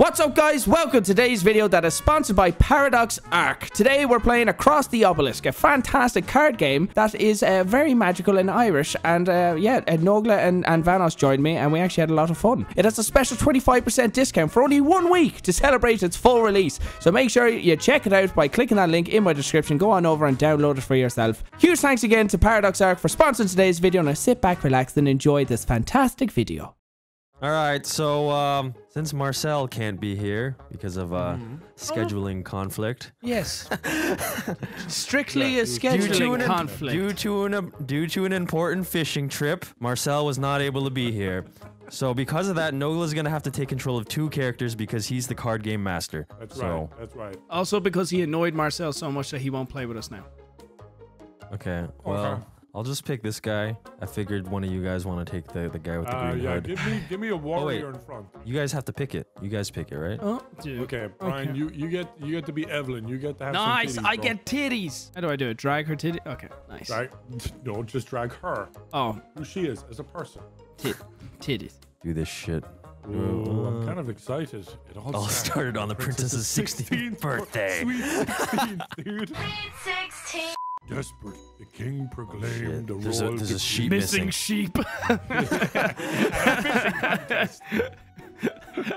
What's up guys? Welcome to today's video that is sponsored by Paradox Arc. Today we're playing Across the Obelisk, a fantastic card game that is uh, very magical and Irish. And uh, yeah, uh, Nogla and, and Vanoss joined me and we actually had a lot of fun. It has a special 25% discount for only one week to celebrate its full release. So make sure you check it out by clicking that link in my description. Go on over and download it for yourself. Huge thanks again to Paradox Arc for sponsoring today's video. and now sit back, relax and enjoy this fantastic video. All right, so um, since Marcel can't be here because of uh, Mm-hmm. scheduling conflict, Yes. Strictly a due to, scheduling an, conflict. due to an due to an important fishing trip, Marcel was not able to be here. So because of that, Nogla's gonna have to take control of two characters because he's the card game master. That's so, right. That's right. Also because he annoyed Marcel so much that he won't play with us now. Okay, well, Okay. I'll just pick this guy. I figured one of you guys want to take the the guy with the Uh, green yeah, hood. give me give me a warrior wait. in front. You guys have to pick it. You guys pick it, right? Oh, dude. Okay, Brian, Okay. you you get you get to be Evelyn. You get to have Nice, some titties, I bro. get titties. How do I do it? Drag her titty? Okay, nice. Drag, don't just drag her. Oh, Who she is as a person. tit, titties. Do this shit. Ooh, Uh, I'm kind of excited. It all, all started on the princess's 16th birthday. Sweet 16th, dude. 16. Desperate, the king oh, proclaimed Shit, the there's a- there's a sheep missing. sheep.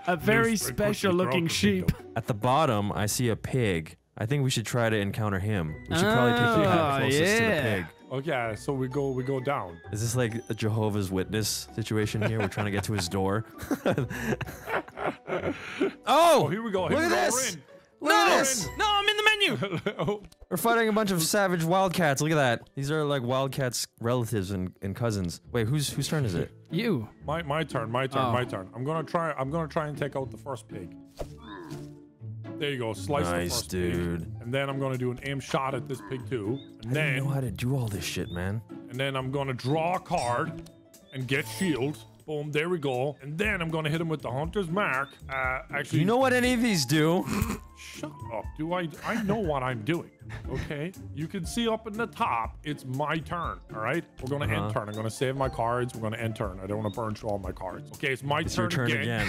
a very special looking sheep. At the bottom, I see a pig. I think we should try to encounter him. We should probably take the Oh, guy closest to the yeah. pig. Okay, so we go we go down. Is this like a Jehovah's Witness situation here? We're trying to get to his door. oh, Oh, here we go. Look Here at we go. this. We're Look No, at this. no, I'm in the menu. in. We're fighting a bunch of savage wildcats. Look at that. These are like wildcats' relatives and, and cousins. Wait, whose whose turn is it? You. my my turn. My turn. Oh. My turn. I'm gonna try. I'm gonna try and take out the first pig. There you go. Slice the Nice, first dude. pig. And then I'm gonna do an aim shot at this pig too. And I don't know how to do all this shit, man. and then I'm gonna draw a card and get shield. Boom. There we go. And then I'm gonna hit him with the hunter's mark. Uh, Do actually, you know what any of these do? Shut up. Do I? I know what I'm doing. Okay. You can see up in the top. It's my turn. All right. We're gonna Uh-huh. end turn. I'm gonna save my cards. We're gonna end turn. I don't want to burn through all my cards. Okay. It's my It's turn, your turn again.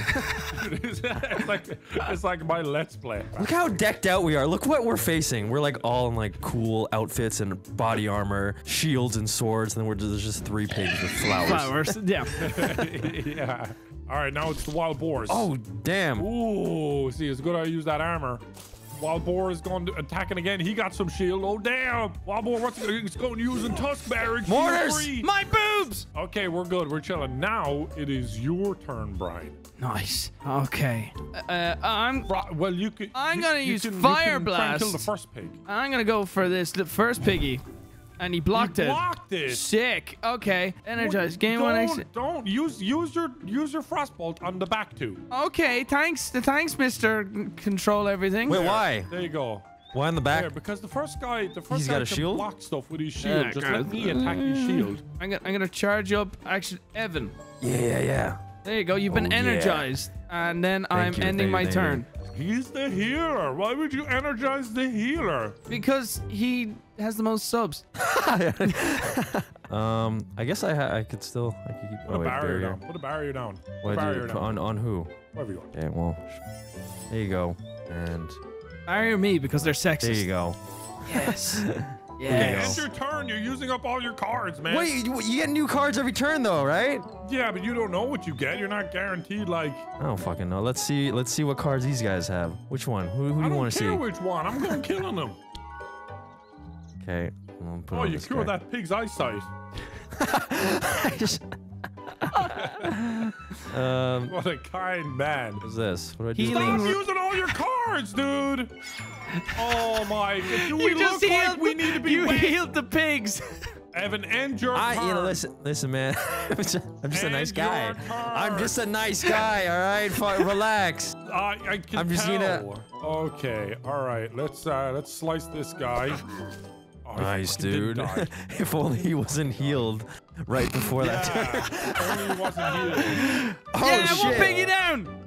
it's, it's like it's like my let's play. Look how decked out we are. Look what we're facing. We're like all in like cool outfits and body armor, shields and swords, and then we're just, there's just three pages of flowers. Flowers. Yeah. yeah. All right. Now it's the wild boars. Oh damn! Ooh. See, it's good I use that armor. Wild boar is going to attacking again. He got some shield. Oh damn! Wild boar, what's he's going using tusk barrage? Mortars! My boobs. Okay, we're good. We're chilling. Now it is your turn, Brian. Nice. Okay. Uh, I'm Bri- well, you could. I'm you- gonna you use can- you Fire can try Kill the Blast. first pig. I'm gonna go for this the first piggy, and he blocked you it. blocked it. Sick. Okay. Energize. Game don't, one exit. Don't use use your use your frostbolt on the back two. Okay. Thanks. The thanks, Mister Control Everything. Wait, There. why? There you go. Why in the There, back? because the first guy, the first He's guy got a can shield? block stuff with his shield. Yeah, Just guys. let me attack his shield. I'm gonna I'm gonna charge up. Actually, Evan. Yeah, yeah, yeah. There you go. You've been Oh, yeah. energized, and then I'm you, ending my you, thank turn He's the healer. Why would you energize the healer? because he has the most subs. Um, I guess I ha- I could still I could keep. Put Oh a wait, barrier barrier. down. Put a barrier down. Put What a do barrier you, down. on on who? Wherever you are. Okay, well, there you go, and Barrier me because they're sexist. there you go. Yes. There you yes. It's your turn. You're using up all your cards, man. Wait, you, you get new cards every turn though, right? Yeah, but you don't know what you get. You're not guaranteed. Like, I don't fucking know. Let's see. Let's see what cards these guys have. Which one? Who, who do I you don't want to care see? which one. I'm going killing them. Okay. I'm gonna put Oh, you this cured guy. that pig's eyesight. Just- um, What a kind man. what's this? What do I do? Stop using all your cards, dude. Oh my. Do we You just look healed. like we need to be you wet? healed the pigs. Evan, end your I, turn. you know, listen, listen, man. I'm just, I'm just a nice And your guy. I'm just a nice guy. All right, Fi- relax. I, I can I'm just tell. gonna- Okay, all right. Let's uh, let's slice this guy. Oh, Nice, dude. if only he wasn't healed right before that turn. Yeah, only he wasn't healed. Oh yeah, shit! one piggy down.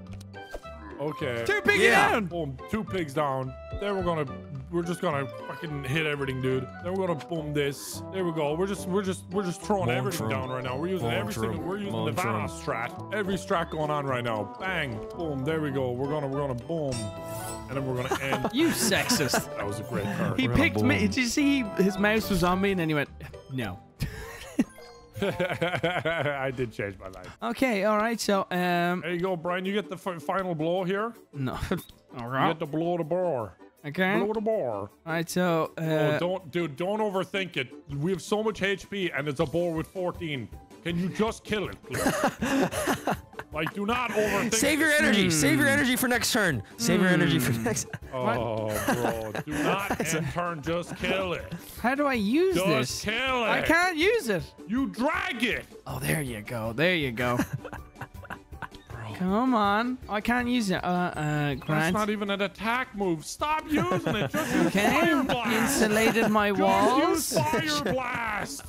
Okay. Two piggy Yeah. down. Boom, two pigs down. Then we're gonna we're just gonna fucking hit everything, dude. Then we're gonna boom this. There we go. We're just we're just we're just throwing everything down right now. We're using every Montrum. single we're using the Montrum. Strat. Every strat going on right now. Bang, boom. There we go. We're gonna we're gonna boom, and then we're gonna end. You sexist. that was a great card. He We're picked me. Did you see his mouse was on me and then he went, no. I did change my life. Okay, all right. So, um, There you go, Brian. You get the f- final blow here. no. all You right. get to blow the bore. Okay. Blow All the bore. right. So, uh, Oh, don't, dude, don't overthink it. We have so much HP, and it's a boar with 14. Can you just kill it, please? like, do not overthink. Save your it. energy. Save your energy for next turn. Save your energy for next. Oh, bro, do not end turn. Just kill it. how do I use Just this? kill it. I can't use it. You drag it. Oh, there you go. There you go. Come on. I can't use it. Uh, uh, That's not even an attack move. Stop using it. Just use Okay. fire blast. Insulated my Just walls. use fire blast.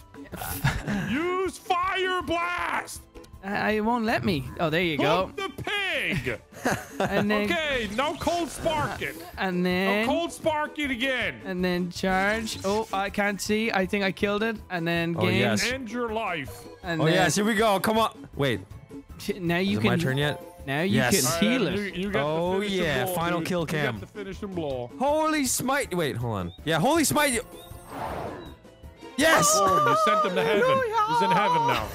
use fire blast. I, I won't let me. Oh, there you go. Hook the pig. And then, Okay, now cold spark it. and Now then, cold spark it again. and then charge. Oh, I can't see. I think I killed it. And then game. Oh, yes. End your life. And Oh then, yes, here we go. Come on. Wait, Now you is it can. my turn yet? Now you Yes. can All All right, heal Evan, it. You, you Oh, the finish and yeah, blow, final dude. kill cam. get the finish and blow. Holy smite! Wait, hold on. Yeah, holy smite! Yes. Boom, you sent him to heaven. Hallelujah. He's in heaven now.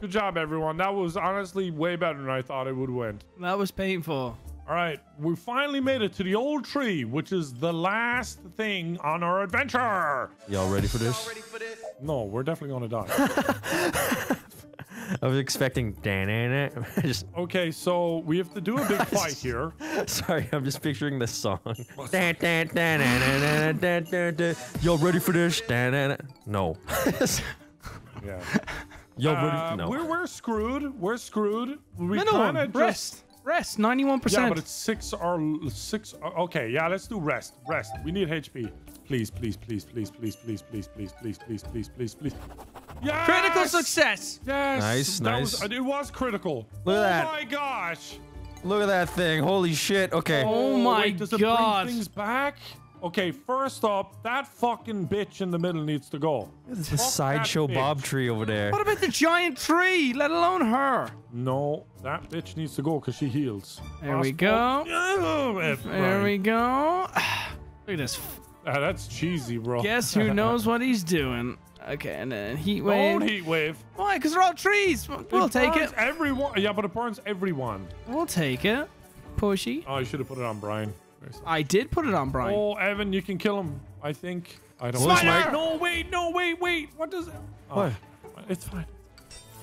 Good job, everyone. That was honestly way better than I thought it would went. That was painful. All right, we finally made it to the old tree, which is the last thing on our adventure. Y'all ready for this? No, we're definitely gonna die. I was expecting. Just Okay, so we have to do a big fight here. sorry, I'm just picturing the song. Y'all ready for this? No. Yeah. Y'all Uh, ready? No. We're we're screwed. We're screwed. We No, no, kind of rest. Rest. 91%. Yeah, but it's six or six. Okay, yeah, let's do rest. Rest. We need HP. Please, please, please, please, please, please, please, please, please, please, please, please, please. Yes! Critical success. Yes. Nice, that Was, nice. it was critical. Look at oh that. my gosh. Look at that thing. Holy shit. Okay. Oh my wait, does it bring things back? Okay, first up, that fucking bitch in the middle needs to go. It's Fuck a sideshow. Bob tree over there. What about the giant tree? Let alone her. No, that bitch needs to go because she heals. There we go. Oh, There right. we go. Look at this. Ah, that's cheesy, bro. Guess who knows what he's doing? Okay, and then heat Don't wave. heat wave. Why? Because they're all trees. We'll take burns it. Everyone. Yeah, but it burns everyone. We'll take it. Pushy. Oh, you should have put it on Brian. I did put it on Brian. Oh, Evan, you can kill him. I think. I don't. Smite know. her! No, wait, no, wait, wait. What does? Oh, What? It's fine.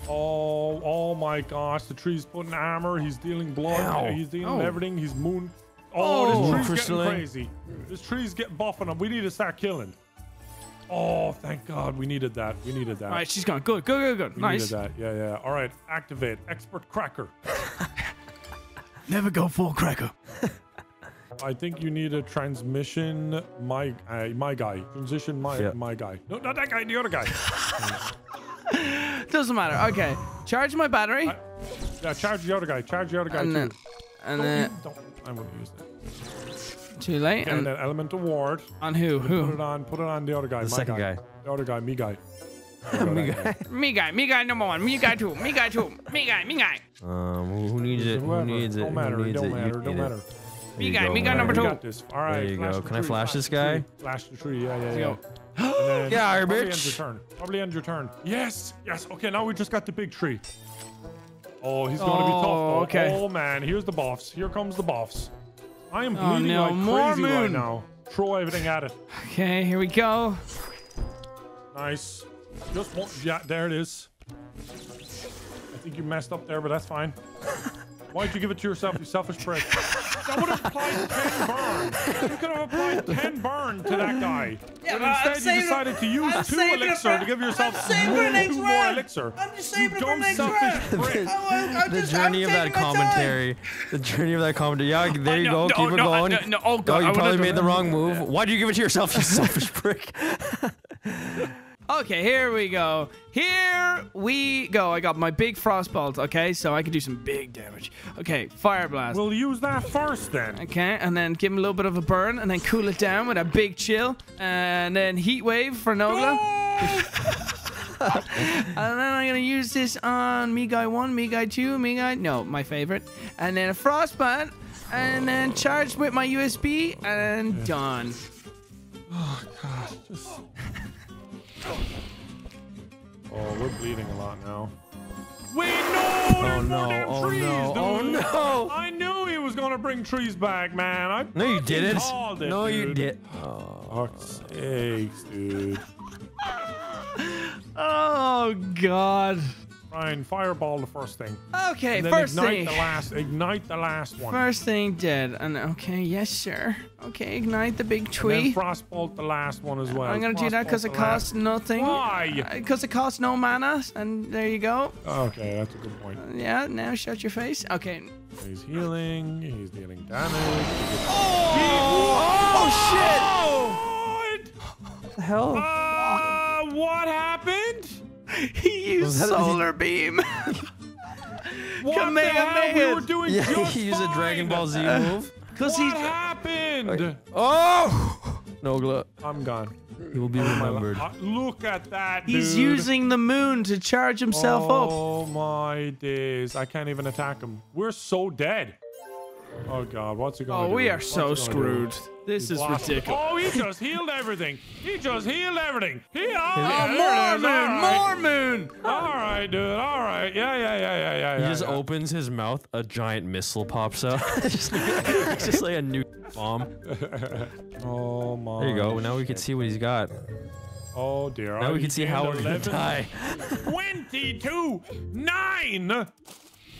Oh, oh my gosh! The tree's putting armor. He's dealing blood. Ow. He's dealing Oh. everything. He's moon. Oh, Oh. this tree's Crystalline. getting crazy. This tree's getting buffing them. We need to start killing. Oh, thank God. We needed that. We needed that. All right, she's gone. Good, good, good, good. We nice. needed that. Yeah, yeah. All right. Activate. Expert cracker. Never go full cracker. I think you need a transmission. My uh, my guy. Transition. My Yeah. my guy. No, not that guy. The other guy. Doesn't matter. Okay, charge my battery, I- yeah, charge the other guy. Charge the other guy and too. then, and Don't then you- I wouldn't use that. too late. And And then element award. on who? Who? Put it on. Put it on the other guy. The my second guy. guy. The other guy. Me guy. Me guy. Me guy. Me guy number one. Me guy two. Me guy two. Me guy. Me guy. Um, who, who needs it? Who needs it? Don't matter. Who needs don't it? matter. Don't matter. Me guy, me guy number two. got this. All right. There you go. the Can I tree, flash this guy? tree, Flash the tree. Yeah, yeah, Let's yeah. go. And then Get out of here, probably end your turn. Probably end your turn. Yes. Yes. Okay. Now we just got the big tree. Oh, he's gonna be oh, tough Oh, though. okay. Oh man, here's the buffs. Here comes the buffs. I am Oh, bleeding no, like more crazy right now. Throw everything at it. Okay, here we go. Nice. Just one. Yeah, there it is. I think you messed up there, but that's fine. Why'd you give it to yourself, you selfish prick? That would have applied 10 burn. You could have applied 10 burn to that guy. Yeah, but but I'm instead, you decided to use I'm two saving elixir for- to give yourself I'm saving it next two more elixir. I'm just you saving it for dumb next selfish round. prick. I'm, I'm The journey of that taking my time. commentary. The journey of that commentary. Yeah, there you go. Keep it going. no, no, oh, God, Oh, you probably made the wrong move. Why'd you give it to yourself, you selfish prick? Okay, here we go. Here we go. I got my big frostbolt. Okay, so I can do some big damage. Okay, fire blast. We'll use that first then. Okay, and then give him a little bit of a burn, and then cool it down with a big chill, and then heat wave for Nogla. And then I'm gonna use this on me guy one, me guy two, me guy no, my favorite, and then a frostbite, and then charge with my USB, and done. Oh Just... Oh, we're bleeding a lot now. Wait, oh, no! Oh there's no! more damn Oh trees, no! Oh no! I knew he was gonna bring trees back, man. I No, you didn't. it, No, you did. Oh. Fuck's sakes, dude. Oh God. Ryan, fireball the first thing. Okay, And then first ignite thing. the last. Ignite the last one. First thing dead, and okay, yes sir. Okay, ignite the big And then frostbolt the last one as well. I'm gonna do that because it costs nothing. Why? Because it costs no mana, and there you go. Okay, that's a good point. Yeah, now shut your face. Okay. He's healing. He's dealing damage. Oh shit! What? the hell? Uh, what happened? He used solar beam. What Kamehameha. We were doing Yeah, just he used a Dragon Ball Z fine. move. Because What he's. happened? Oh! Nogla, I'm gone. he will be remembered. Uh, look at that, He's using the moon to charge himself up. Oh my days! I can't even attack him. We're so dead. Oh god, what's he gonna Oh, do? we are What's so he do? screwed. This is Lost- ridiculous. Oh, he just healed everything. He just healed everything. He oh, Oh, yeah, more moon, All right. more moon. All right, dude. All right. Yeah, yeah, yeah, yeah, yeah. He yeah, just yeah. opens his mouth, a giant missile pops out. just, like, just like a new bomb. Oh my. There you go. Now we can see what he's got. Oh dear. Now I we can see how we're gonna die. 22, 9,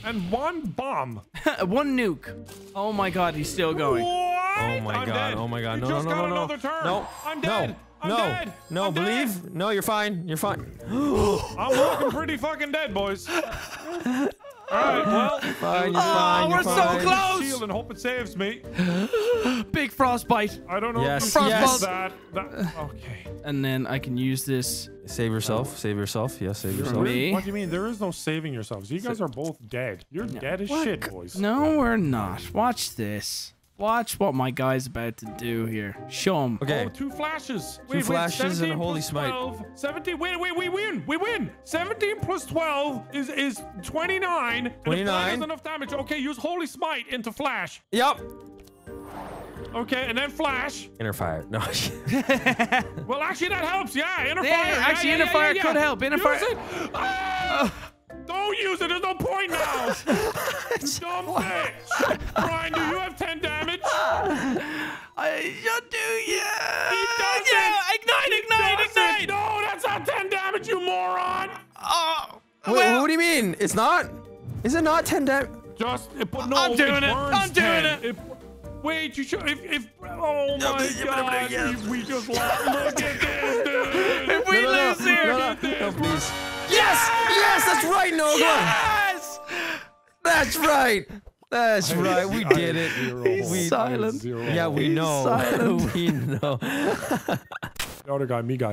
and one bomb. One nuke. Oh my god, he's still going. What? Oh my I'm god! dead. Oh my god! We No! No! just No! got No! No! another turn. No! I'm no, dead. I'm no! dead. No! I'm dead. believe? No! You're fine. You're fine. I'm looking pretty fucking dead, boys. All right, well, Fine. You're Oh, fine. You're we're so fine. close. shield and hope it saves me. Big frostbite. I don't know Yes, if yes. that. that. Okay. And then I can use this. Save yourself. Save yourself. Yes, save yourself. me. What do you mean? There is no saving yourselves. You guys are both dead. You're dead as shit, boys. No, we're not. Watch this. Watch what my guy's about to do here. Show him. Okay. Oh, two flashes. Two flashes and a holy plus smite. 12, 17. Wait, wait, we win. We win. 17 plus 12 is is 29. And if that 29. is enough damage, okay, use holy smite into flash. Yep. Okay, and then flash. Inner fire. No. Well, actually, that helps. Yeah, inner Yeah, fire. Yeah, actually, yeah, inner yeah, fire yeah, could yeah. help. Inner Use fire- it. Ah! Don't use it. There's no point now. Dumb bitch. Brian, do you have 10 damage? I should do, yeah. He doesn't. Yeah, ignite, ignite, Does it? ignite. No, that's not 10 damage, you moron. Oh, Wait, well, what do you mean? It's not? Is it not 10 damage? Just, it, but no, I'm doing it. burns I'm doing 10. it. Wait, you should. If, if oh my but- yeah, but- god, yeah. we, we just lost. Look at this, dude. if we no, no, lose here. No, no, no, please. Yes! Yes, that's right, Nogla! Yes! That's right! That's right, we did it. He's We- silent. Yeah, we He's know. silent. we know. The other guy, me guy.